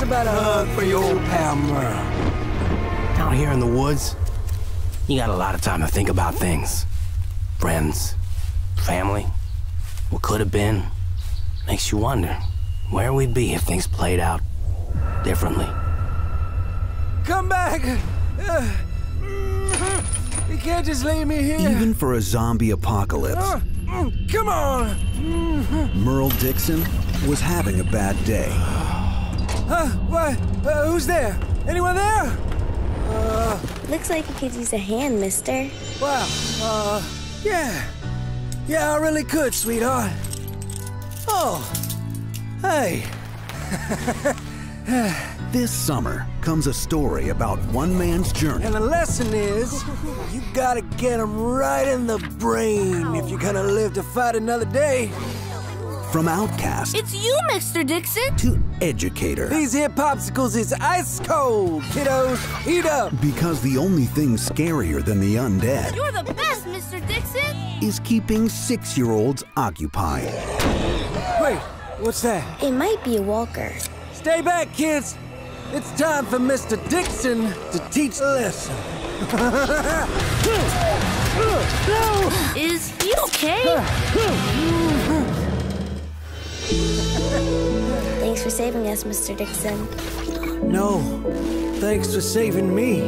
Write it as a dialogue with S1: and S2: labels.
S1: about a hug for your old pal Merle?
S2: Out here in the woods, you got a lot of time to think about things. Friends, family, what could have been. Makes you wonder where we'd be if things played out differently.
S1: Come back! Uh, you can't just leave me here.
S3: Even for a zombie apocalypse,
S1: Uh, mm, come on!
S3: Merle Dixon was having a bad day.
S1: Huh? What? Uh, who's there? Anyone there?
S4: Looks like you could use a hand, mister.
S1: Wow. Uh, yeah. Yeah, I really could, sweetheart. Oh. Hey.
S3: This summer comes a story about one man's journey
S1: And the lesson is, you gotta get 'em right in the brain if you're gonna live to fight another day.
S3: From outcast
S5: It's you, Mr. Dixon.
S3: to educator.
S1: These here popsicles is ice cold, kiddos. Heat up.
S3: Because the only thing scarier than the undead
S5: You're the best, Mr. Dixon.
S3: is keeping six year olds occupied.
S1: Wait, what's that?
S4: It might be a walker.
S1: Stay back, kids. It's time for Mr. Dixon to teach a lesson.
S5: Is he okay?
S4: Thanks for saving us, Mr. Dixon.
S1: No, thanks for saving me.